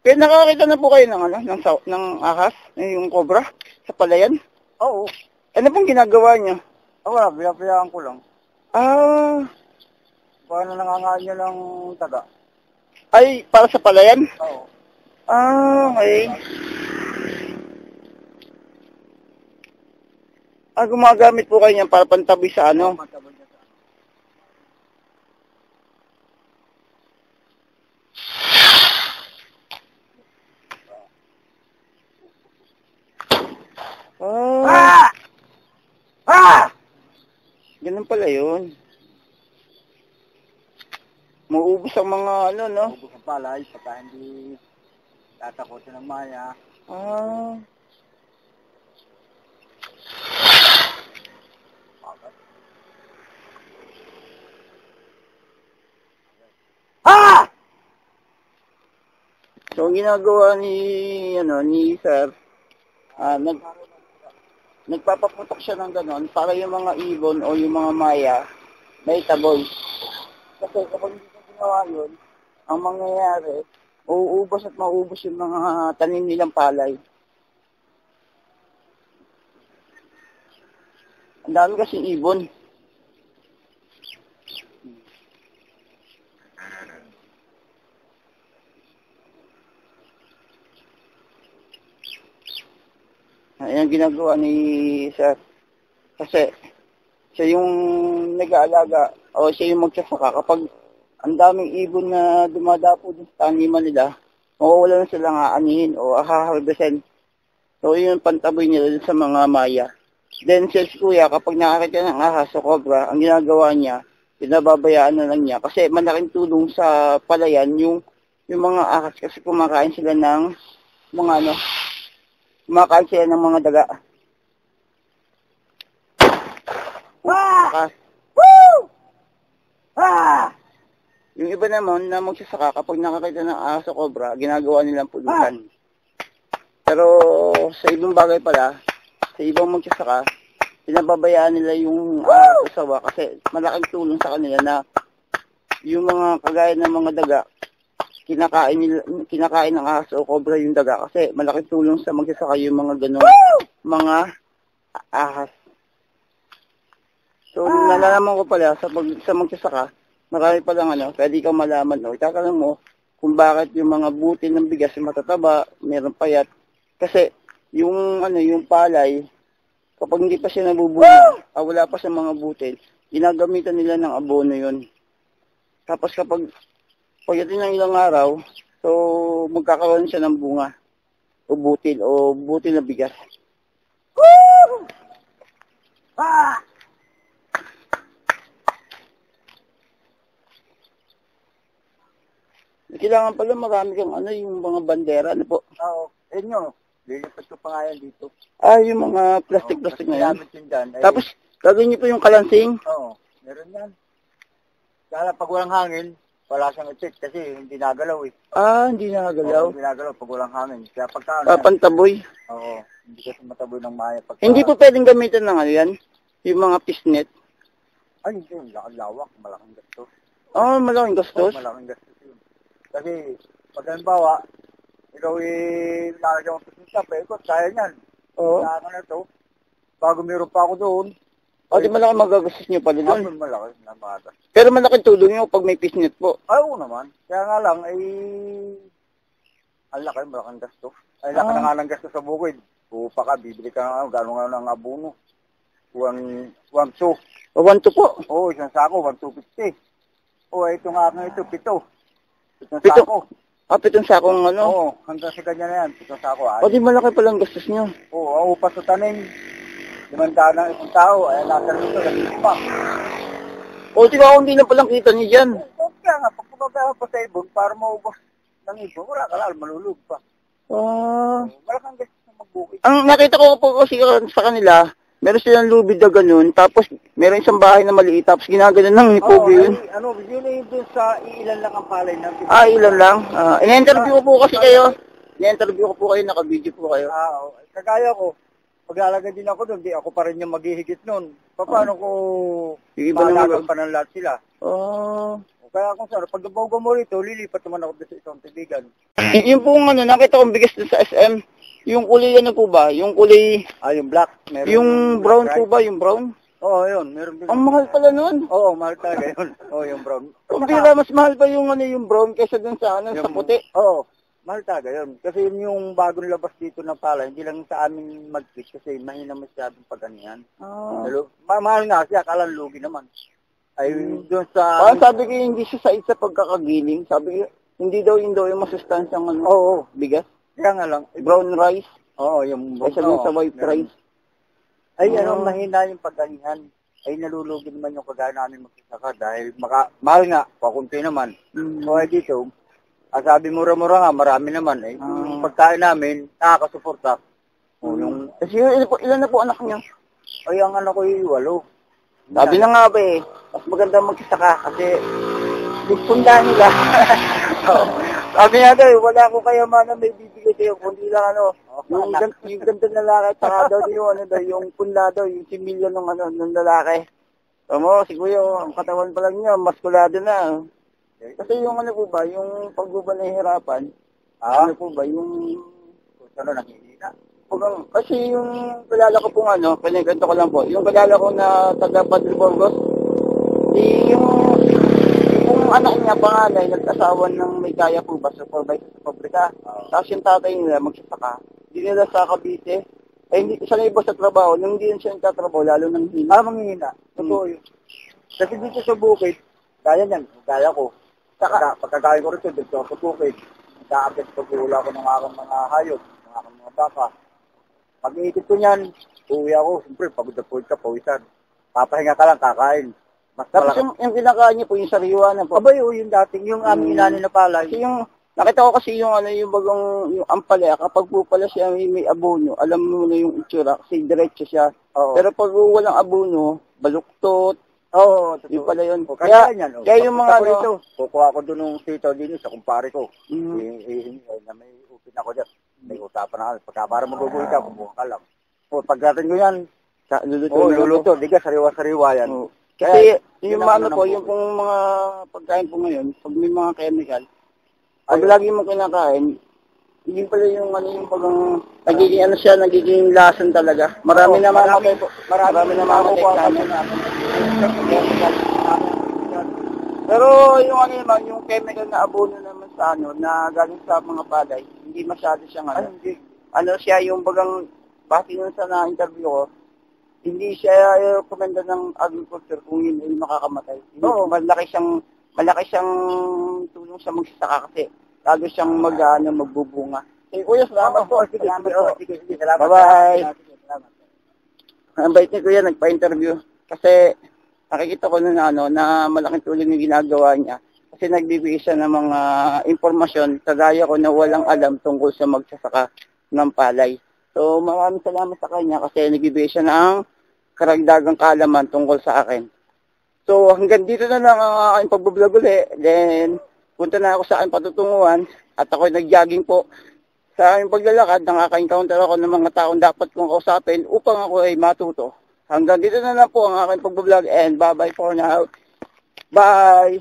Kaya nakakita na po kayo ng ano, ng, saw- ng ahas, eh, yung cobra, sa palayan? Oo. Ano pong ginagawa niya? Oh, wala, pinapayaan ko lang. Ah, Paano nangangaan niya ng taga? ay, para sa palayan? Oo. Ah, okay. Ah, gumagamit po kayo niyan para pantabi sa ano? Matabag niya sa Ah, Ah! Ganun pala yun. Mauubos ang mga ano, no? Ubus ang palay, pagka hindi tatakotin ng maya. Ah, Ah! so ginagawa ni, ano, ni Sir, ah, nag, nagpapaputok siya ng ganon para yung mga ibon o yung mga maya may taboy. Kasi kapag hindi ko ginawa yun, ang mangyayari, uuubos at mauubos yung mga tanim nilang palay. Ang dami kasi ibon. Ginagawa ni Sir. Kasi siya yung nag-aalaga o siya yung magsasaka kapag ang daming ibon na dumadapo dun sa taniman nila, mawawala na silang aanihin o ahaharbesin. So yun yung pantaboy nila dun sa mga maya. Then si Kuya, kapag nakakita ng ahas o cobra, ang ginagawa niya, pinababayaan na lang niya. Kasi malaking tulong sa palayan yung yung mga ahas kasi kumakain sila ng mga ano, kumakain sila ng mga daga. Ah! Woo! Ah! yung iba naman na magsasaka kapag nakakita ng ahas o cobra, ginagawa nilang pulutan. Pero sa ibang bagay pala, sa ibang magsasaka, pinababayaan nila yung ahas o sawa kasi malaking tulong sa kanila na yung mga kagaya ng mga daga, kinakain nila, kinakain ng ahas o cobra yung daga kasi malaking tulong sa magsasaka yung mga ganong mga ahas. So, nalalaman ko pala sa, pag, sa magsasaka, marami palang ano, pwede kang malaman, no? Itatanong mo kung bakit yung mga buti ng bigas yung matataba, meron payat. Kasi, yung ano, yung palay, kapag hindi pa siya nabubuhay, ah, wala pa sa mga butil, ginagamitan nila ng abono yun. Tapos kapag pagdating ng ilang araw, so magkakaroon siya ng bunga o butil o butil na bigas. Woo! Ah! Kailangan pala marami kang ano, yung mga bandera, ano po? Oo. Eh nyo, lilipat ko pa nga yan dito. Ah, yung mga plastic-plastic Oo, na yan. Yun dyan. Ay, Tapos, gagawin niyo po yung kalansing. Oo, meron yan. Kaya pag walang hangin, wala siyang effect kasi hindi nagalaw eh. Ah, hindi Oo, nakagalaw. hindi nagalaw pag walang hangin. Kaya pagka Ah, pantaboy. oo, hindi kasi mataboy ng maya. Pagka, Hindi po pwedeng gamitin ng ano yan? Yung mga fishnet. Ay, hindi, lawak, malaking gastos. Ah, malaking gastos. Oo, malaking gastos yun. Kasi, pag halimbawa, ikaw eh, lalagyan mo sa sa ikot, kaya niyan. Oo. Kaya na to, bago meron pa ako doon, O, di malaki magagastos niyo pala doon. Doon malaki na mga Pero malaking tulong niyo pag may fishnet po. Ay, oo naman. Kaya nga lang, ay... Ang laki, malaking gasto. Ay, laki Ah. na nga ng gasto sa bukid. Upa ka, bibili ka nga, gano'n nga ng abono. One, one two. O, one to po. Oo, isang sako, one two fifty. Oo, ito nga aking ito, pito. Pitong Pito? sako. Ah, pitong sakong ano. Oo, hanggang sa kanya na yan, pitong sako. O, Ay, di malaki palang gastos niyo. oo, ang upa sa tanim. Limandaan ng isang tao, ay nasa rito, nag-ipa. O, di ba kung hindi na palang kita niyo dyan? Kaya nga, pag kumagaya pa sa ibon, para maubos ng ibon, wala ka lang, malulog pa. Ah, Malaking gasto sa magbukid. ang nakita ko po kasi sa kanila, meron silang lubid na ganun, tapos meron isang bahay na maliit, tapos ginaganon ng ni Oo, Pogi yun. ay, ano, yun ay dun sa ilan lang ang palay ng Ah, ilan lang. Ah, in-interview ko po kasi kayo. In-interview ko po kayo, naka-video po kayo. Ah, oo. kagaya ko, maglalagay din ako doon, di ako pa rin yung maghihigit noon. Paano ko Yung iba maalagang pa ng lahat sila? Oh, Kaya kung saan, pag nabago mo rito, lilipat naman ako sa isang tibigan. Y- yung pong ano, nakita kong bigas sa SM, yung kulay ano po ba? Yung kulay, Ah, yung black. Meron yung brown black po ba? Yung brown? Oo, yun. Meron din. Ang mahal pala nun. Oo, mahal talaga yun. Oo, yung brown. Ang pila, mas mahal pa yung ano yung brown kaysa dun sa ano, sa Yung- puti. Oo, mahal talaga yun. Kasi yun yung bagong labas dito na pala, hindi lang sa amin mag-fish kasi mahina masyadong paganihan. Ah. Pero, ma- mahal nga siya, akala lugi naman. Ay, doon sa... Parang sabi ko hindi siya sa sa pagkakagiling. Sabi ko, hindi daw yun daw yung masustansyang ano, Oo, bigas. kaya nga lang. Brown rice. Oo, yung... Kaysa dun sa white meron. rice. Ay, Ah. ano, mahina yung paganihan. Ay, nalulugi naman yung kagaya namin magsasaka dahil maka, mahal nga, pakunti naman. Mm. So, ay dito, ang sabi mura-mura nga, marami naman. Eh, Ah. yung pagkain namin, nakakasuporta. O, yung, Kasi ilan po, ilan na po anak niya? ay, ang ano ko yung walo. Sabi na nga ba eh, mas maganda magsasaka kasi dispunda nila. Sabi nga daw, eh, wala ko kayamanan may bibigay sa'yo, kundi lang ano, yung, gan- yung ganda ng lalaki, tsaka daw yung ano daw, yung punla daw, yung similyo ng ano, ng lalaki. Tama, si Kuya, oh, ang katawan pa lang niya, maskulado na. Kasi yung ano po ba, yung pagbuba na hirapan, Ah, ano po ba, yung ano, nakikita. Kasi yung kalala ko pong ano, paniganto ko lang po, yung kalala ko na taga Padre Burgos, di yung, yung anak niya panganay, nag-asawa ng may kaya po ba, supervisor sa pabrika. Tapos yung tatay nila, magsasaka. Hindi nila sa Cavite. Eh, hindi, siya na iba sa trabaho. Nung hindi siya nagtatrabaho, lalo nang hina. Ah, manghihina. Totoo yun. Kasi dito sa bukid, kaya niyan, kaya ko. Saka, pagkakain ko dito ako sa bukid. Nag-aakit pag-uula ko ng aking mga hayop, ng aking mga baka. Pag iikit ko niyan, uwi ako. Siyempre, pagod na pagod ka, pawisan. Papahinga ka lang, kakain. Mas Tapos yung, yung kinakain niya po, yung sariwa na po. Abay, oh, yung dating, yung aming inani na palay. Kasi yung, nakita ko kasi yung ano, yung bagong, yung ampalaya, kapag po pala siya may, may abono, alam mo na yung itsura, kasi diretso siya. Oo. Pero pag walang abono, baluktot, Oo, totoo. yung pala yun. O, Kaya, kaya, yan, oh. kaya yung mga ano, rito, kukuha ko doon ng sitaw din sa kumpare ko. mm, Eh, eh, eh, na may upin ako dyan. May usapan na kami. Pagka para magugulit ka, kumuha ka lang. O, pagdating ko yan, sa, luluto, Oo, luluto. Di ka, sariwa-sariwa yan. Oo. Kasi, yung yun mga ano po, yung pong mga pagkain po ngayon, pag may mga chemical, pag lagi mo kinakain, hindi pala yung ano yung pag nagiging ano siya, nagiging lason talaga. Marami Oo, na marami- po. Marami, na mamatay makukuha sa kami amin. na. Pero yung ano naman, yung chemical na abono naman sa ano, na galing sa mga palay, hindi masyado siyang ano. hindi. Ano siya, yung bagang, base nun sa na-interview ko, hindi siya uh, komenda ng agriculture kung yun ay makakamatay. Oo. Malaki siyang, malaki siyang tulong sa magsasaka kasi lalo siyang mag, ano, magbubunga. Eh, kuya, salamat po. Sige, Salamat po. oh, sige, sige, salamat. Bye-bye. Ang bait ni Kuya, nagpa-interview. Kasi nakikita ko na, ano, na malaking tulong yung ginagawa niya. Kasi nagbibigay siya ng mga impormasyon, kagaya ko na walang alam tungkol sa magsasaka ng palay. So maraming salamat sa kanya kasi nagbibigay siya ng karagdagang kaalaman tungkol sa akin. So hanggang dito na lang ang aking pagbablog uli. Then punta na ako sa aking patutunguhan at ako nag-jogging po sa aming paglalakad, nakaka-encounter ako ng mga taong dapat kong kausapin upang ako ay matuto. Hanggang dito na lang po ang aking pagbablog and bye-bye for now. Bye!